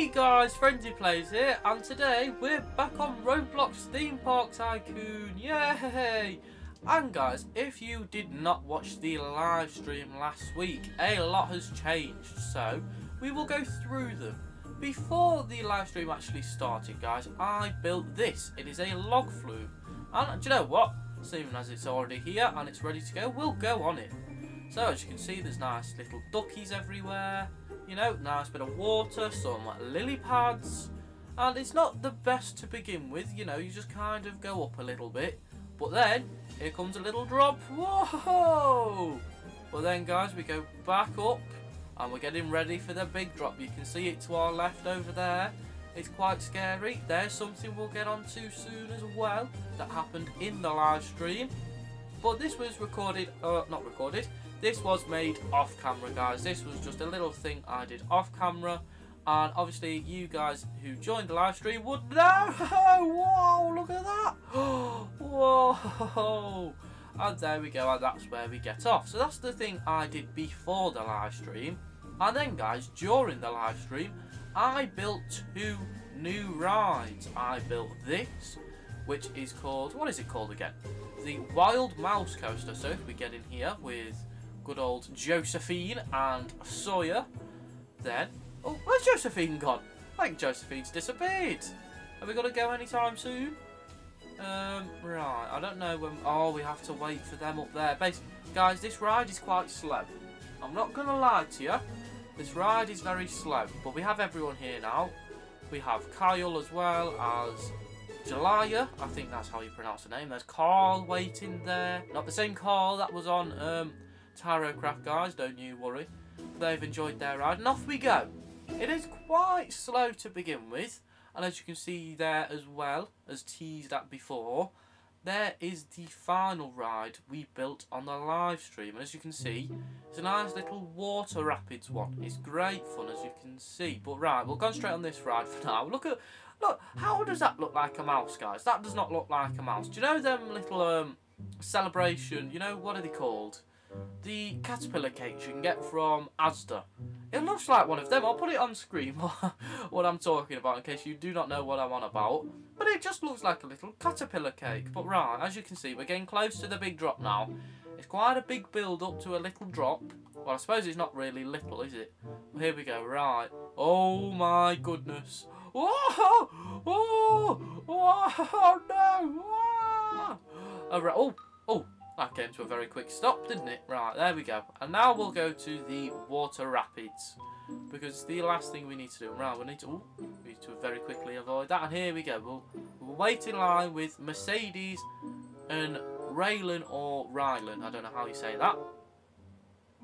Hey guys, Frenzzy Playzz here, and today we're back on Roblox Theme Park Tycoon, yay! And guys, if you did not watch the live stream last week, a lot has changed, so we will go through them. Before the live stream actually started guys, I built this. It is a log flume, and do you know what? Seeing as it's already here and it's ready to go, we'll go on it. So as you can see, there's nice little duckies everywhere you know, nice bit of water, some lily pads, and it's not the best to begin with, you know, you just kind of go up a little bit, but then, here comes a little drop, whoa! But then guys, we go back up, and we're getting ready for the big drop, you can see it to our left over there, it's quite scary, there's something we'll get onto soon as well, that happened in the live stream, but this was recorded, uh, not recorded, this was made off camera, guys. This was just a little thing I did off camera. And obviously, you guys who joined the live stream would know. Whoa, look at that. Whoa. And there we go, and that's where we get off. So that's the thing I did before the live stream. And then, guys, during the live stream, I built two new rides. I built this, which is called, what is it called again? The Wild Mouse Coaster. So if we get in here with good old Josephine and Sawyer. Then, oh, where's Josephine gone? I think Josephine's disappeared. Are we going to go anytime soon? Um, right, I don't know when... Oh, we have to wait for them up there. Basically, guys, this ride is quite slow. I'm not going to lie to you. This ride is very slow, but we have everyone here now. We have Kyle as well as Jalaya. I think that's how you pronounce the name. There's Carl waiting there. Not the same Carl that was on um, Tarocraft guys, don't you worry. They've enjoyed their ride, and off we go. It is quite slow to begin with, and as you can see there as well, as teased at before, there is the final ride we built on the live stream. As you can see, it's a nice little water rapids one. It's great fun, as you can see. But right, we'll go straight on this ride for now. Look at, look, how does that look like a mouse, guys? That does not look like a mouse. Do you know them little um celebration? You know what are they called? The caterpillar cakes you can get from Asda. It looks like one of them. I'll put it on screen what I'm talking about in case you do not know what I'm on about. But it just looks like a little caterpillar cake. But right, as you can see, we're getting close to the big drop now. It's quite a big build up to a little drop. Well, I suppose it's not really little, is it? Well, here we go, right. Oh my goodness. Whoa! Whoa! Whoa! No! Whoa! Oh, oh, that came to a very quick stop, didn't it? Right, there we go. And now we'll go to the water rapids. Because the last thing we need to do. Right, we need to, ooh, we need to very quickly avoid that. And here we go. We'll, we'll wait in line with Mercedes and Raylan or Rylan. I don't know how you say that.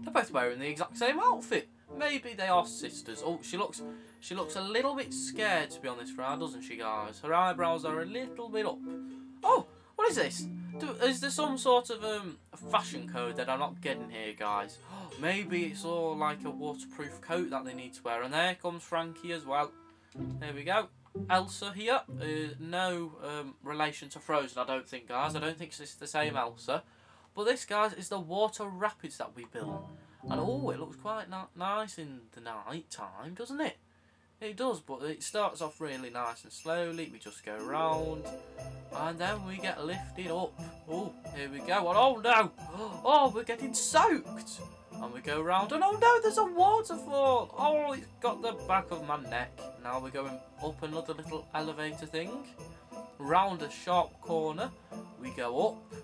They're both wearing the exact same outfit. Maybe they are sisters. Oh, she looks she looks a little bit scared to be on this ride, doesn't she, guys? Her eyebrows are a little bit up. Oh, what is this? Is there some sort of um, fashion code that I'm not getting here, guys? Maybe it's all like a waterproof coat that they need to wear. And there comes Frankie as well. There we go. Elsa here. Uh, no um, relation to Frozen, I don't think, guys. I don't think it's the same Elsa. But this, guys, is the water rapids that we built. And oh, it looks quite nice in the night time, doesn't it? It does, but it starts off really nice and slowly. We just go round, and then we get lifted up. Oh, here we go. Oh no! Oh, we're getting soaked. And we go round, and oh no, there's a waterfall. Oh, it's got the back of my neck. Now we're going up another little elevator thing. Round a sharp corner, we go up.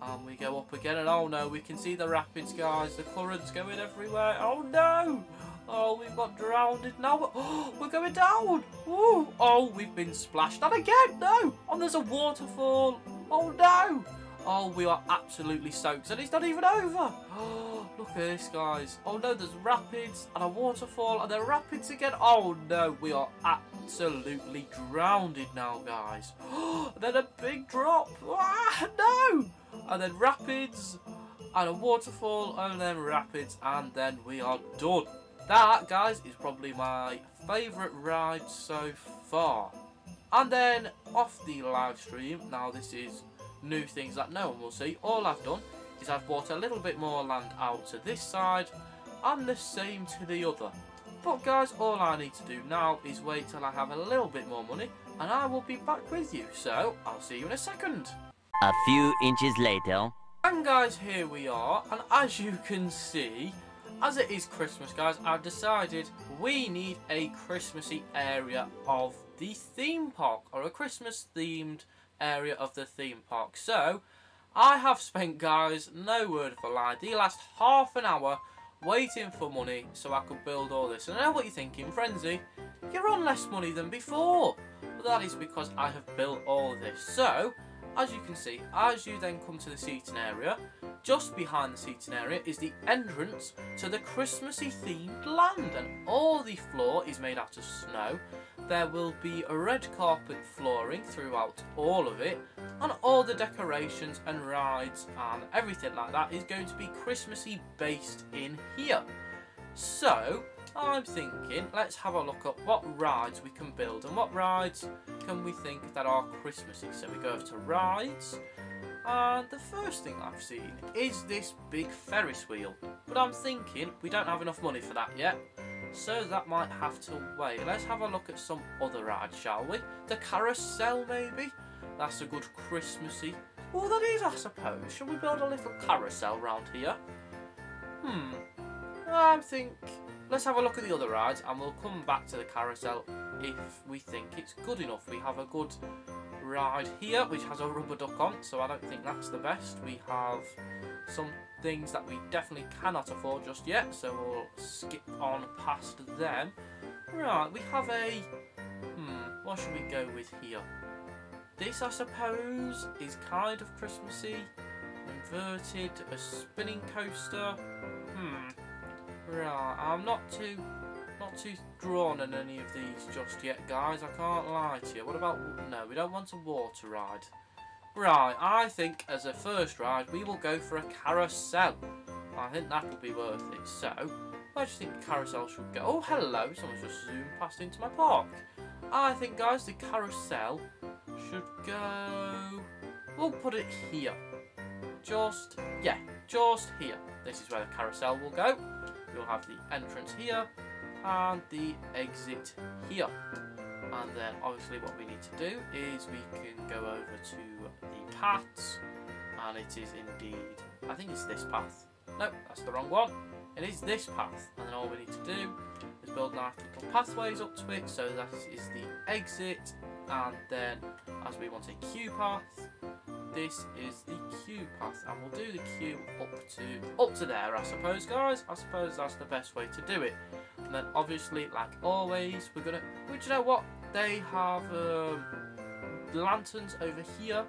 And we go up again, and oh no, we can see the rapids, guys. The current's going everywhere. Oh no! Oh, we've got drowned now. Oh, we're going down. Ooh. Oh, we've been splashed. And again, no. Oh, there's a waterfall. Oh, no. Oh, we are absolutely soaked. And it's not even over. Oh, look at this, guys. Oh, no, there's rapids and a waterfall and then rapids again. Oh, no, we are absolutely drowned now, guys. Oh, then a big drop. Ah, no. And then rapids and a waterfall and then rapids and then we are done. That, guys, is probably my favourite ride so far. And then, off the live stream, now this is new things that no one will see. All I've done is I've bought a little bit more land out to this side and the same to the other. But guys, all I need to do now is wait till I have a little bit more money and I will be back with you. So, I'll see you in a second. A few inches later. And guys, here we are. And as you can see, as it is Christmas, guys, I've decided we need a Christmassy area of the theme park. Or a Christmas themed area of the theme park. So, I have spent, guys, no word of a lie, the last half an hour waiting for money so I could build all this. And I know what you're thinking, Frenzzy, you're on less money than before. But that is because I have built all this. So, as you can see, as you then come to the seating area, just behind the seating area is the entrance to the Christmassy themed land and all the floor is made out of snow. There will be a red carpet flooring throughout all of it and all the decorations and rides and everything like that is going to be Christmassy based in here. So, I'm thinking, let's have a look at what rides we can build and what rides can we think that are Christmassy. So we go over to rides, and the first thing I've seen is this big Ferris wheel. But I'm thinking we don't have enough money for that yet, so that might have to wait. Let's have a look at some other rides, shall we? The carousel, maybe? That's a good Christmassy. Well, that is, I suppose. Shall we build a little carousel round here? Hmm. I think let's have a look at the other rides and we'll come back to the carousel if we think it's good enough. We have a good ride here which has a rubber duck on so I don't think that's the best. We have some things that we definitely cannot afford just yet so we'll skip on past them. Right, we have a... Hmm, what should we go with here? This I suppose is kind of Christmassy. Inverted, a spinning coaster. Hmm, Right, I'm not too too drawn on any of these just yet, guys. I can't lie to you. What about... No, we don't want a water ride. Right, I think as a first ride, we will go for a carousel. I think that will be worth it. So, where do you think the carousel should go? Oh, hello. Someone's just zoomed past into my park. I think, guys, the carousel should go... We'll put it here. Just, yeah, just here. This is where the carousel will go you'll have the entrance here and the exit here. And then obviously what we need to do is we can go over to the paths and it is indeed, I think it's this path. No, that's the wrong one. It is this path and then all we need to do is build nice little pathways up to it so that is the exit and then as we want a queue path this is the queue path and we'll do the queue up to up to there I suppose guys. I suppose that's the best way to do it. And then obviously like always we're gonna which you know what? They have um, lanterns over here.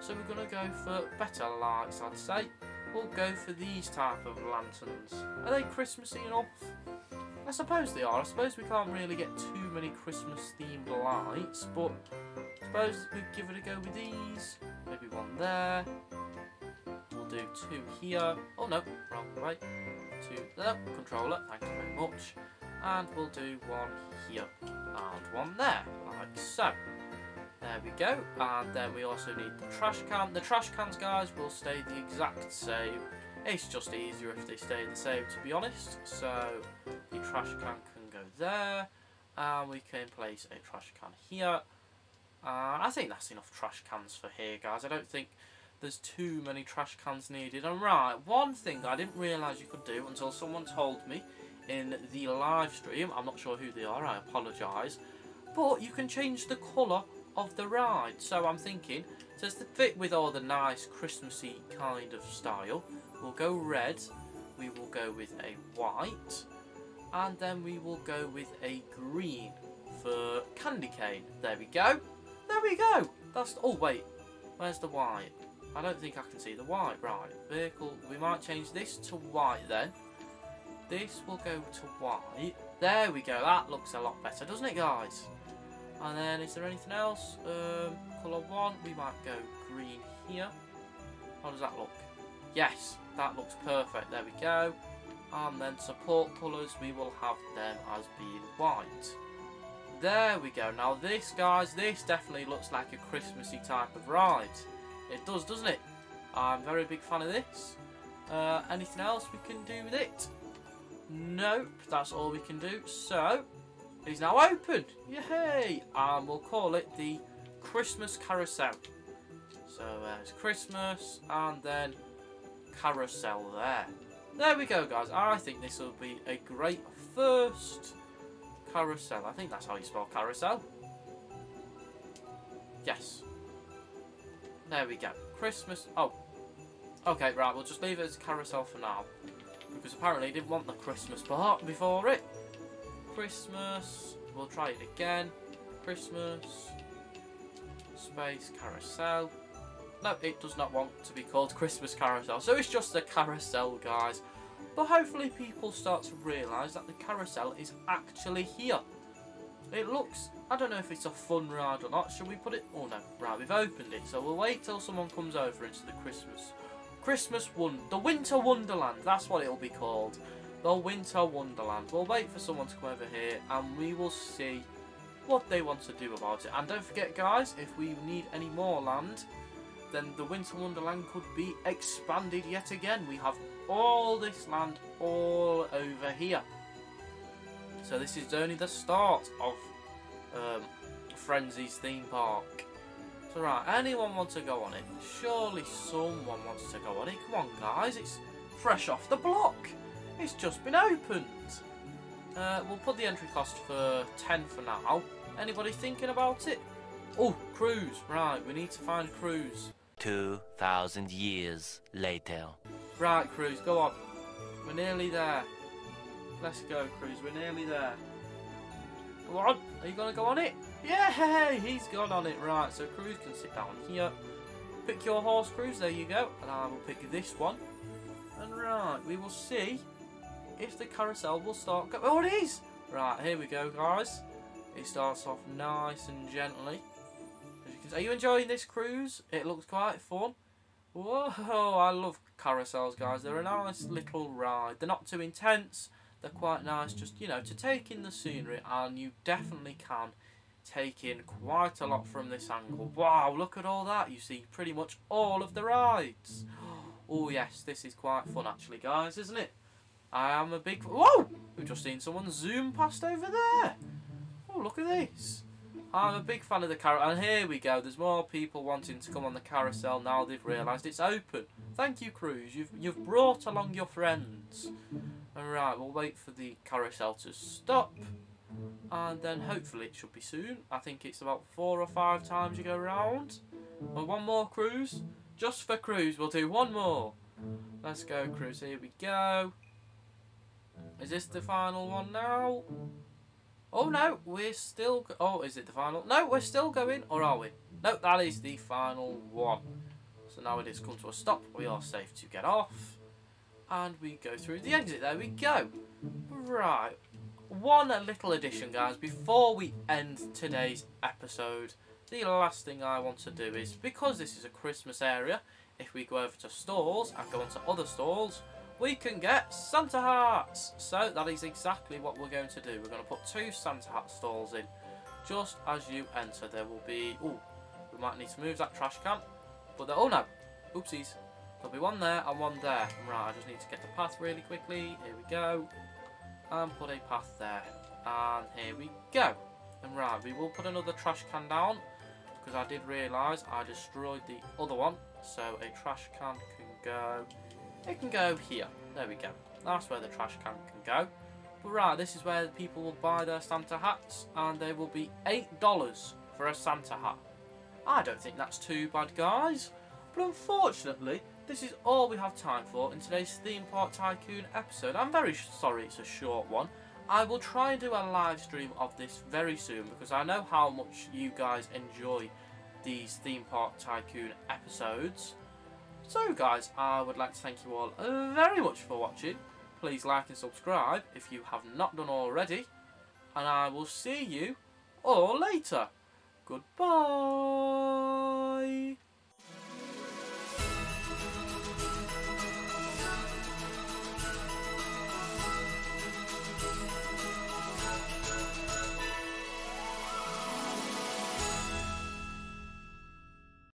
So we're gonna go for better lights I'd say. We'll go for these type of lanterns. Are they Christmassy enough I suppose they are I suppose we can't really get too many Christmas themed lights but I suppose we give it a go with these maybe one there. We'll do two here. Oh no, wrong way. Two there. Controller, thank you very much. And we'll do one here and one there, like so. There we go. And then we also need the trash can. The trash cans, guys, will stay the exact same. It's just easier if they stay the same, to be honest. So trash can can go there. And we can place a trash can here uh, I think that's enough trash cans for here, guys. I don't think there's too many trash cans needed. And right, one thing I didn't realise you could do until someone told me in the live stream, I'm not sure who they are, I apologise, but you can change the colour of the ride. So I'm thinking, to fit with all the nice Christmassy kind of style, we'll go red, we will go with a white, and then we will go with a green for candy cane. There we go. There we go. That's. Oh wait, where's the white? I don't think I can see the white. Right, vehicle. We might change this to white then. This will go to white. There we go. That looks a lot better, doesn't it, guys? And then, is there anything else? Um, colour one. We might go green here. How does that look? Yes, that looks perfect. There we go. And then support colours, we will have them as being white. There we go. Now this, guys, this definitely looks like a Christmassy type of ride. It does, doesn't it? I'm very big fan of this. Uh, anything else we can do with it? Nope, that's all we can do. So, it's now open. Yay! And we'll call it the Christmas Carousel. So uh, it's Christmas and then carousel there. There we go, guys. I think this will be a great first carousel. I think that's how you spell carousel. Yes. There we go. Christmas. Oh. Okay, right. We'll just leave it as carousel for now. Because apparently he didn't want the Christmas part before it. Christmas. We'll try it again. Christmas. Space carousel. No, it does not want to be called Christmas Carousel. So it's just a carousel, guys. But hopefully people start to realise that the carousel is actually here. It looks, I don't know if it's a fun ride or not. Should we put it? Oh no, right, we've opened it. So we'll wait till someone comes over into the Christmas. Christmas one, the Winter Wonderland. That's what it'll be called. The Winter Wonderland. We'll wait for someone to come over here and we will see what they want to do about it. And don't forget guys, if we need any more land, then the Winter Wonderland could be expanded yet again. We have all this land all over here. So this is only the start of um, Frenzzy's theme park. So right, anyone want to go on it? Surely someone wants to go on it. Come on guys, it's fresh off the block. It's just been opened. Uh, we'll put the entry cost for 10 for now. Anybody thinking about it? Oh, Cruz. Right, we need to find Cruz. 2,000 years later. Right, Cruz, go on. We're nearly there. Let's go, Cruz. We're nearly there. Go on. Are you going to go on it? Yeah, he's gone on it. Right, so Cruz can sit down here. Pick your horse, Cruz. There you go. And I will pick this one. And right, we will see if the carousel will start go Oh, it is! Right, here we go, guys. It starts off nice and gently. Are you enjoying this Cruz? It looks quite fun. Whoa, I love carousels, guys. They're a nice little ride. They're not too intense. They're quite nice just, you know, to take in the scenery. And you definitely can take in quite a lot from this angle. Wow, look at all that. You see pretty much all of the rides. Oh, yes, this is quite fun, actually, guys, isn't it? I am a big... Whoa! We've just seen someone zoom past over there. Oh, look at this. I'm a big fan of the carousel. And here we go. There's more people wanting to come on the carousel now they've realised it's open. Thank you, Cruz. You've, you've brought along your friends. Alright, we'll wait for the carousel to stop. And then hopefully it should be soon. I think it's about four or five times you go round. One more Cruz. Just for Cruz, we'll do one more. Let's go, Cruz. Here we go. Is this the final one now? Oh hmm. no, we're still. oh, is it the final? No, we're still going, or are we? No, that is the final one. So now it has come to a stop. We are safe to get off, and we go through the exit. There we go. Right, one little addition, guys. Before we end today's episode, the last thing I want to do is because this is a Christmas area. If we go over to stalls and go into other stalls, we can get Santa hats. So that is exactly what we're going to do. We're going to put two Santa hat stalls in. Just as you enter, there will be... Oh, we might need to move that trash can. But there, oh no, oopsies. There'll be one there and one there. Right, I just need to get the path really quickly. Here we go. And put a path there. And here we go. And right, we will put another trash can down. Because I did realise I destroyed the other one. So a trash can can go it can go here. There we go. That's where the trash can can go. But right, this is where people will buy their Santa hats, and they will be $8 for a Santa hat. I don't think that's too bad, guys. But unfortunately, this is all we have time for in today's Theme Park Tycoon episode. I'm very sorry it's a short one. I will try and do a live stream of this very soon because I know how much you guys enjoy these Theme Park Tycoon episodes. So guys, I would like to thank you all very much for watching. Please like and subscribe if you have not done already. And I will see you all later. Goodbye.